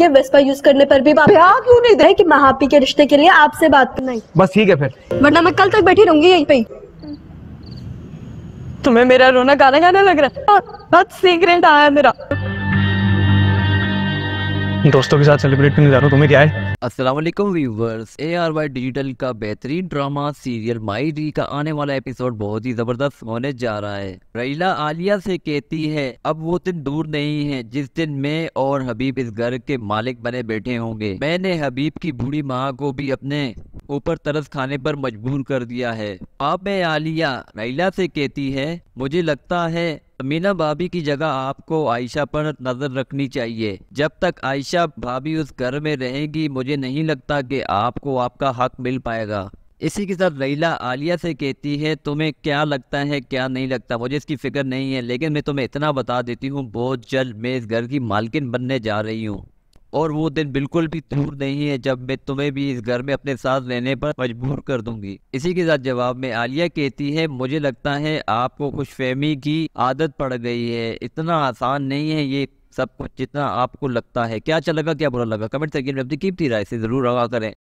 ये Vespa use करने पर भी ब्याह क्यों नहीं दे कि महापी के रिश्ते के लिए आपसे बात नहीं बस ठीक है फिर। वरना मैं कल तक बैठी रहूँगी यहीं पे। तुम्हें मेरा रोना गाना गाना लग रहा है। बहुत सीक्रेट आया मेरा। दोस्तों के साथ सेलिब्रेट करने जा रहा हूँ, तुम्हें क्या है? अस्सलाम viewers A R Y digital का बेहतरीन ड्रामा सीरियल माई डी का आने वाला एपिसोड बहुत ही ज़बरदस्त होने जा रहा है। रईला आलिया से कहती है, अब वो दिन दूर नहीं है, जिस दिन मैं और हबीब इस घर के मालिक बने बैठे होंगे। मैंने हबीब की बूढ़ी माँ को भी अपने ऊपर तरस खाने पर मजबूर कर दिया है। अब मैं आलिया, रईला से कहती है, मुझे लगता है मीना भाभी की जगह आपको आयशा पर नज़र रखनी चाहिए। जब तक आयशा भाभी उस घर में रहेगी, मुझे नहीं लगता कि आपको आपका हक मिल पाएगा। इसी के साथ लैला आलिया से कहती है, तुम्हें क्या लगता है, क्या नहीं लगता? मुझे इसकी फ़िक्र नहीं है, लेकिन मैं तुम्हें इतना बता देती हूँ, बहुत जल्द मैं इस घर की मालकिन बनने जा रही हूँ। और वो दिन बिल्कुल भी दूर नहीं है जब मैं तुम्हें भी इस घर में अपने साथ रहने पर मजबूर कर दूँगी। इसी के साथ जवाब में आलिया कहती है, मुझे लगता है आपको खुश फहमी की आदत पड़ गई है। इतना आसान नहीं है ये सब कुछ जितना आपको लगता है। क्या अच्छा लगा, क्या बुरा लगा? कमेंट सेक्शन में अपनी कीमती राय से ज़रूर आगा करें।